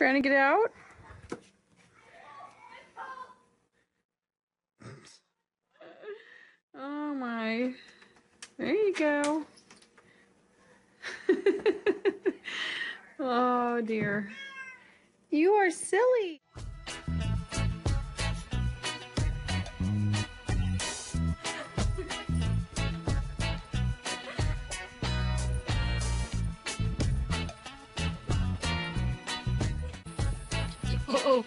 Trying to get out? Oh my. There you go. oh dear. You are silly. Oh, Hello?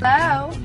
Hello?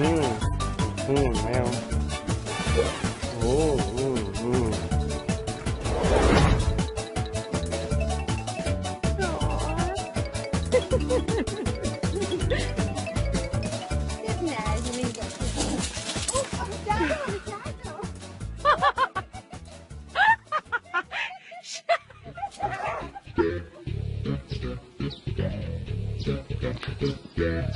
嗯嗯没有。哦 Hey!